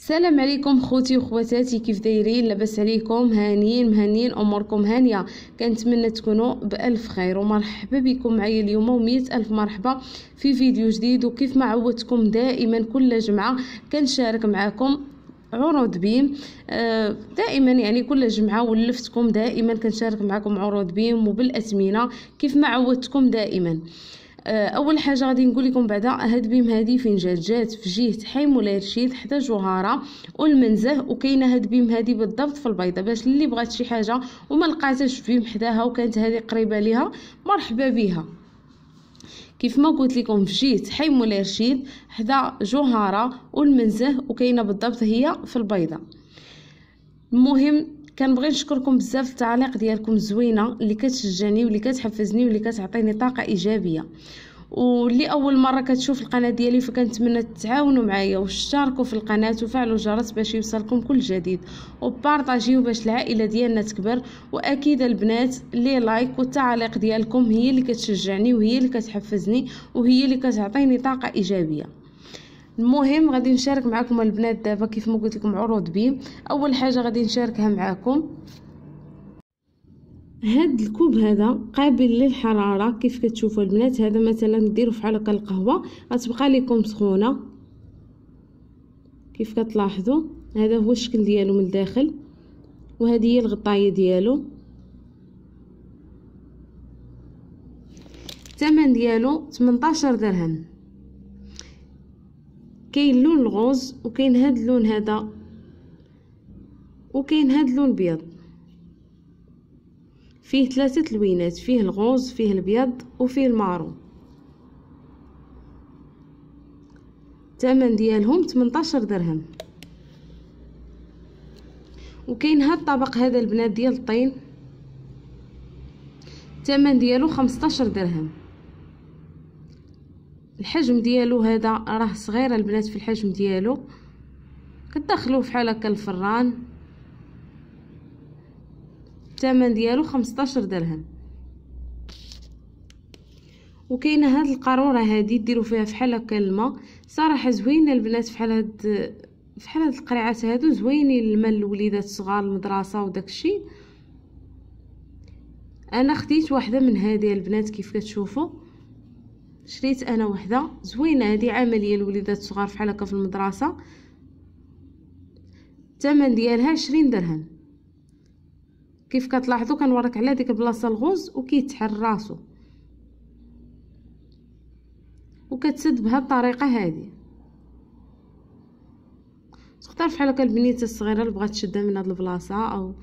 السلام عليكم خوتي وخواتاتي كيف دايرين؟ لاباس عليكم؟ هانيين مهنيين أموركم هانية. كنتمنى تكونوا بألف خير ومرحبا بكم معايا اليوم ومية ألف مرحبا في فيديو جديد. وكيف ما عودتكم دائما كل جمعة كنشارك معكم عروض بيم. آه، دائما يعني كل جمعة ولفتكم دائما كنشارك معكم عروض بيم وبالأثمنة كيف ما عودتكم دائما. أول حاجة غادي نقول لكم بعدا هاد بيم هادي فين جات؟ جات في جهة حي مولاي رشيد حدا جوهره والمنزه وكاينة هاد بيم هادي بالضبط في البيضة. باش اللي بغات شي حاجة وما لقاتش بيم حداها وكانت هذه قريبة ليها مرحبا بها كيف ما قلت لكم في جهة حي مولاي رشيد حدا جوهره والمنزه وكاينة بالضبط هي في البيضة. المهم كنبغي نشكركم بزاف التعاليق ديالكم زوينة اللي كتشجعني واللي كتحفزني واللي كتعطيني طاقة إيجابية. واللي أول مرة كتشوف القناة ديالي فكنتمنى تتعاونوا معايا واشتركوا في القناة وفعلوا الجرس باش يوصلكم كل جديد. وبارطاجيو باش العائلة ديالنا تكبر وأكيد البنات لي لايك والتعاليق ديالكم هي اللي كتشجعني وهي اللي كتحفزني وهي اللي كتعطيني طاقة إيجابية. المهم غادي نشارك معكم البنات دابا كيف ما قلت لكم عروض بيم أول حاجة غادي نشاركها معكم هاد الكوب هذا قابل للحرارة. كيف كتشوفوا البنات هذا مثلا ديروا فحال هكا القهوة غتبقى لكم سخونة. كيف كتلاحظوا هذا هو الشكل ديالو من الداخل وهذه هي الغطاية ديالو. الثمن ديالو 18 درهم. كاين لون الغوز وكاين هاد اللون هذا وكاين هاد اللون البيض فيه ثلاثة لوينات فيه الغوز فيه البيض وفيه المارون الثمن ديالهم 18 درهم. وكاين هاد الطبق هذا البنات ديال الطين. الثمن ديالو 15 درهم. الحجم ديالو هذا راه صغير البنات في الحجم ديالو. كتدخلوه فحال هكا الفران. الثمن ديالو 15 درهم. وكاينة هاد القارورة هادي ديروا فيها فحال هكا الماء. صراحة زوينة البنات فحال هاد فحال هاد القريعات هادو. زوينين الماء للوليدات الصغار المدرسة وداكشي. أنا خديت واحدة من هذه البنات كيف كتشوفوا شريت أنا وحدة زوينة هذه عملية للوليدات الصغار فحال هكا في المدرسة. الثمن ديالها عشرين درهم. كيف كتلاحظوا كنوريك على ديك البلاصة الغوز وكيتحر راسو. وكتسد بهذه الطريقة هذه. تختار فحال هكا البنيته الصغيرة اللي بغات تشدها من هاد البلاصة أو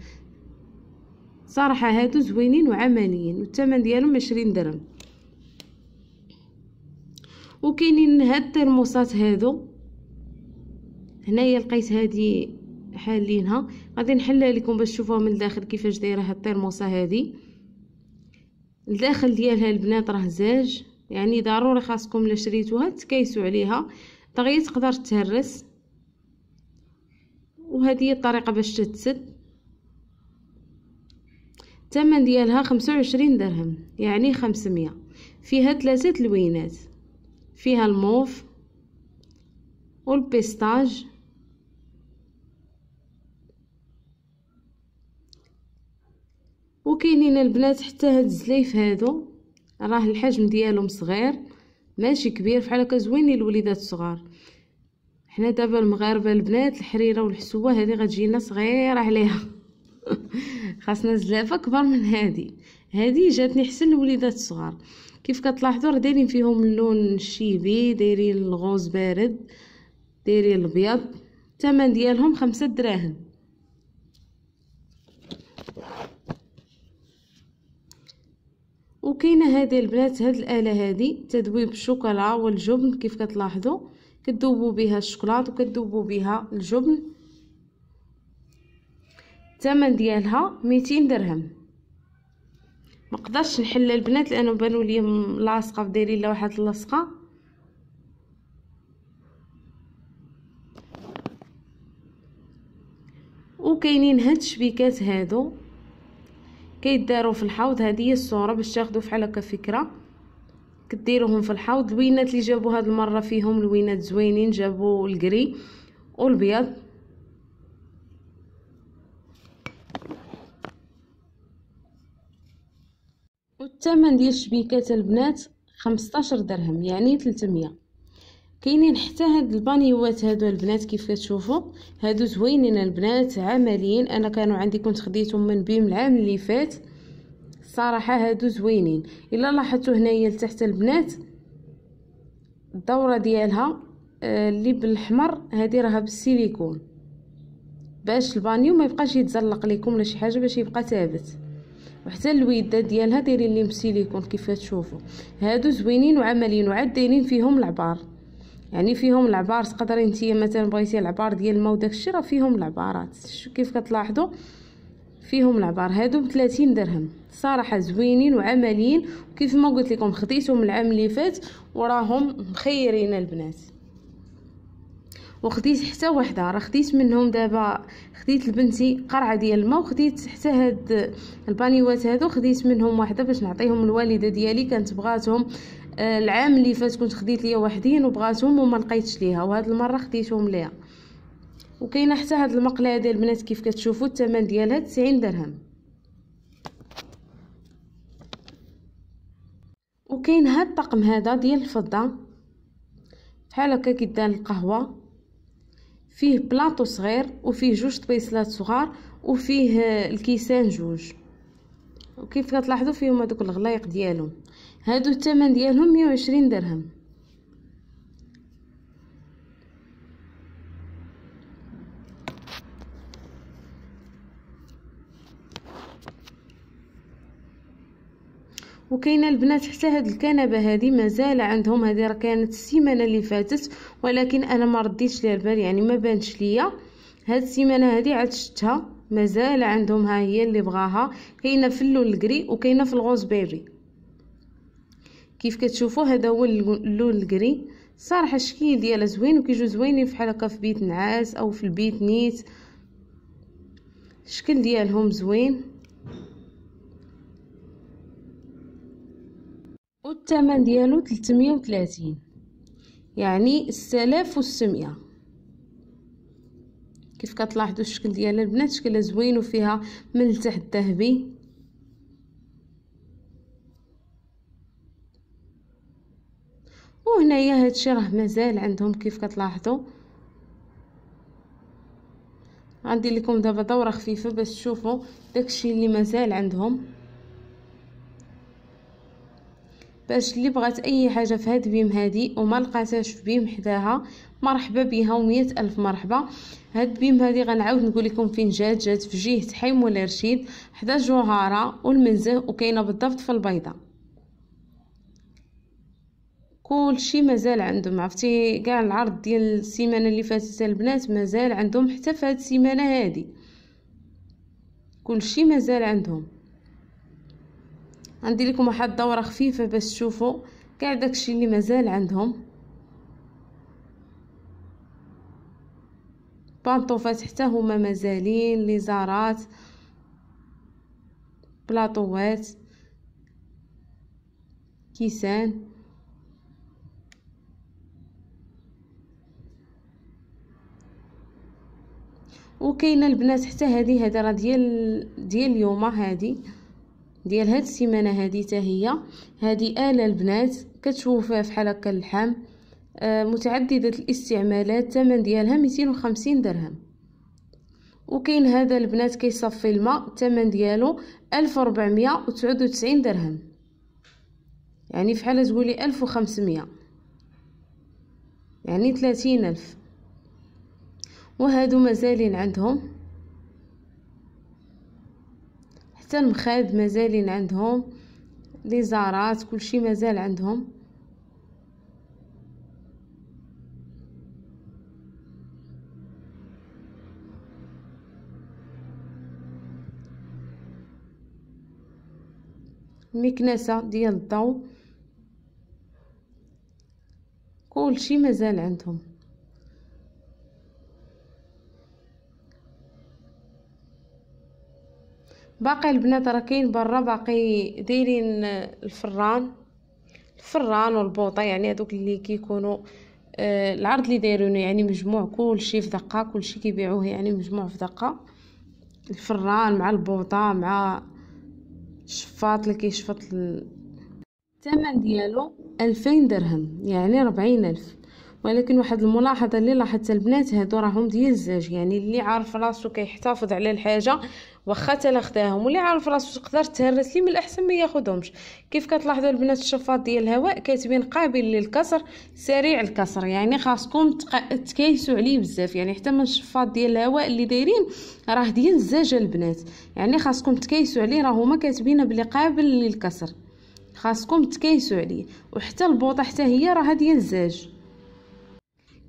صراحة هادو زوينين وعمليين والثمن ديالهم عشرين درهم. وكاينين هاد الترموسات هادو. هنايا لقيت هادي حالينها. غادي نحلها لكم باش تشوفوها من الداخل كيفاش دايرة هاد الترموسة هادي. الداخل ديالها البنات راه زاج. يعني ضروري خاصكم إلا شريتوها تكيسوا عليها. دغيا تقدر تهرس. وهذه هي الطريقة باش تتسد. الثمن ديالها خمسة وعشرين درهم. يعني خمسمية. فيها ثلاثة لوينات فيها ال mauve وال pistache وكاينين البنات حتى هاد الزلايف هادو راه الحجم ديالهم صغير ماشي كبير فحال هكا زوينين الوليدات الصغار حنا دابا المغاربة البنات الحريرة والحسوة هذه غتجينا صغيرة عليها. خاصنا زلافة كبر من هذه هذه جاتني حسن الوليدات الصغار كيف كتلاحظوا؟ راه دايرين فيهم اللون الشيبي دايرين الغوز بارد دايرين الابيض الثمن ديالهم خمسة دراهم. وكاينة هذه البنات هاد الآلة هذه تذويب الشوكولا والجبن كيف كتلاحظوا؟ كتذوبوا بها الشوكولاط وكتذوبوا بها الجبن. الثمن ديالها 200 درهم. ما قدرتش نحل البنات لأنه بانوا لي لاصقة دايرين لها واحد اللصقه وكاينين هاد الشبيكات هادو. كيداروا في الحوض. هذه هي الصورة باش تاخذوا فحال هكا فكرة. كديروهم في الحوض. الوينات اللي جابوا هاد المرة فيهم الوينات زوينين جابوا الكري والبيض. والثمن ديال الشبيكات البنات خمسطاشر درهم يعني 300 كاينين حتى هاد البانيوات هادو البنات كيف كتشوفوا؟ هادو زوينين البنات عمليين. أنا كانوا عندي كنت خديتهم من بيم العام اللي فات. الصراحه هادو زوينين. إلا لاحظتوا هنايا لتحت البنات الدورة ديالها آه، اللي بالحمر هذه راها بالسيليكون. باش البانيو ما يبقاش يتزلق لكم ولا شي حاجة باش يبقى ثابت. وحتى الويدات ديالها دايرين لي بسيليكون كيف تشوفوا هادو زوينين وعمليين وعاد دايرين فيهم العبار. يعني فيهم العبار تقدري نتيا مثلا بغيتي العبار ديال الماء وداكشي راه فيهم العبارات. كيف كتلاحظوا فيهم العبار. هادو ب 30 درهم. صراحة زوينين وعمليين. وكيف ما قلت لكم خديتهم العام اللي فات وراهم مخيرين البنات. وخديت حتى وحده راه خديت منهم دابا خديت لبنتي قرعة ديال الماء وخديت حتى هاد البانيوات هادو خديت منهم واحدة باش نعطيهم الوالدة ديالي كانت بغاتهم آه، العام اللي فات كنت خديت ليا وحدين وبغاتهم وما لقيتش ليها وهاد المرة خديتهم ليها وكاينة حتى هاد المقله ديال البنات كيف كتشوفوا الثمن ديالها 90 درهم. وكاين هاد الطقم هذا ديال الفضة. بحال هكا كيدان القهوة. فيه بلاطو صغير وفيه جوج طبيصلات صغار وفيه الكيسان جوج. وكيف كتلاحظوا فيهم هذوك الغلايق ديالهم. هادو الثمن ديالهم 120 درهم. وكاينة البنات حتى هاد الكنبة هذه مازال عندهم هذه راه كانت السيمانة اللي فاتت ولكن أنا ما رديتش ليها البال يعني ما بانش ليا. هاد السيمانة هذه عاد شفتها مازال عندهم ها هي اللي بغاها. كاينة في اللون ال gris وكاينة في ال rose بيري. كيف كتشوفوا هذا هو اللون ال gris صراحة الشكل ديالها زوين وكيجو زوينين فحال هكا في بيت نعاس أو في البيت نيت. الشكل ديالهم زوين. والثمن ديالو 330 يعني 6600 كيف كتلاحظوا الشكل ديال البنات؟ شكلها زوين وفيها من التحت ذهبي وهنايا هادشي راه مازال عندهم كيف كتلاحظوا؟ غندير لكم دابا دورة خفيفة باش تشوفوا داكشي اللي مازال عندهم. باش اللي بغات أي حاجة في هاد بيم هادي وما لقاتهاش في بيم حداها مرحبا بها ومية ألف مرحبا. هاد بيم هادي غنعاود نقول لكم فين جات جات في جهة حيم ولا رشيد حدا الجوهره والمنزه وكاينة بالضبط في البيضة. كلشي مازال عندهم عرفتي؟ كاع العرض ديال السيمانة اللي فاتت البنات مازال عندهم حتى في هاد السيمانة هادي. كلشي مازال عندهم. غندير لكم واحد الدوره خفيفة باش تشوفوا. كاع داكشي اللي مازال عندهم. بانطوفات حتى هما مازالين لي زارات بلاطوات كيسان. وكاينة البنات حتى هذه هذه راه ديال ديال اليوم هذه ديال هاد السيمانة هادي حتى هي. هادي آلة البنات كتشوفوها فحال هكا اللحام. آه متعددة الاستعمالات الثمن ديالها 250 درهم. وكاين هذا البنات كيصفي الماء الثمن ديالو 1499 درهم. يعني فحال تقولي 1500 يعني 30 ألف. وهادو مازالين عندهم. حتى المخاد مازالين عندهم لي زارات كلشي مازال عندهم. المكنسه ديال الضوء كلشي مازال عندهم. باقي البنات راه كاين برا باقي دايرين الفران. الفران والبوطة يعني هذوك اللي كيكونوا آه العرض اللي دايرينه يعني مجموع كلشي في دقة كلشي كيبيعوه يعني مجموع في دقة. الفران مع البوطة مع شفاط اللي كيشفط الثمن ديالو ألفين درهم يعني ربعين ألف. ولكن واحد الملاحظة اللي لاحظتها البنات هادو راهم ديال الزاج يعني اللي عارف راسو كيحتفظ على الحاجة واخا تلا خداهم واللي عارف راسو تقدر تهرس لي من الأحسن ما ياخذهمش كيف كتلاحظوا البنات الشفاط ديال الهواء كاتبين قابل للكسر سريع الكسر يعني خاصكم. تكيسوا عليه بزاف. يعني حتى من الشفاط ديال الهواء اللي دايرين راه ديال الزاج البنات. يعني خاصكم تكيسوا عليه راه هما كاتبين بلي قابل للكسر. خاصكم تكيسوا عليه. وحتى البوطة حتى هي راه ديال الزاج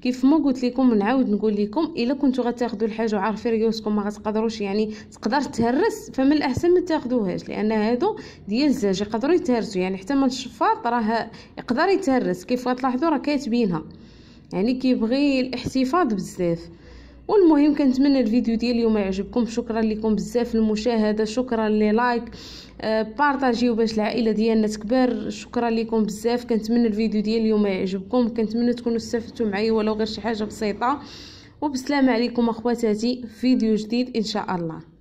كيف ما قلت لكم نعاود نقول لكم إلا كنتو غتاخذوا الحاجة وعارفين ريوسكم ما غتقدروش يعني تقدر تهرس فمن الأحسن ما تاخذوهاش لأن هادو ديال الزاج يقدروا يتهرسوا يعني حتى من الشفاط راه يقدر يتهرس كيف غتلاحظوا راه كاتبينها. يعني كيبغي الاحتفاظ بزاف. والمهم كنتمنى الفيديو ديال اليوم يعجبكم. شكرا لكم بزاف المشاهده شكرا لي لايك آه، بارطاجيو باش العائلة ديالنا تكبر. شكرا لكم بزاف. كنتمنى الفيديو ديال اليوم يعجبكم. كنتمنى تكونوا استفدتوا معايا ولو غير شي حاجة بسيطة. وبسلامه عليكم أخواتاتي. فيديو جديد إن شاء الله.